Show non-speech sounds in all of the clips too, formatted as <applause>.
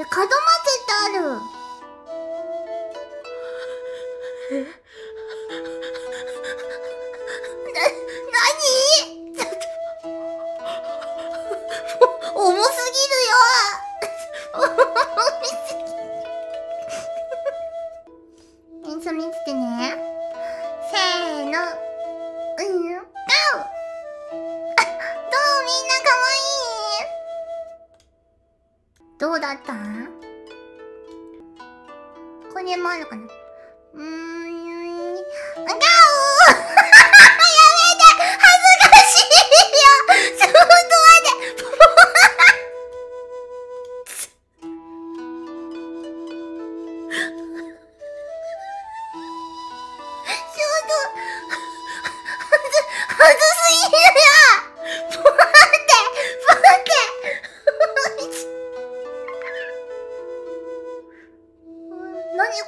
え、門松ってある。え <laughs> な、なにちょっと、<laughs> 重すぎるよ <laughs> 重すぎる。演奏見ててね。せーの。どうだったこれもあるかな？うーん。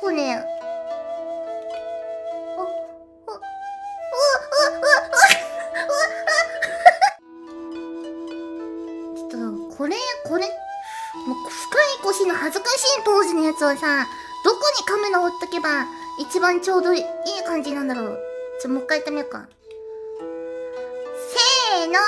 これ、ちょっと、これ、これ、もう深い腰の恥ずかしいポーズのやつをさ、どこにカメラを置っとけば一番ちょうどいい感じなんだろう。ちょ、もう一回やってみようか。せーの、ガ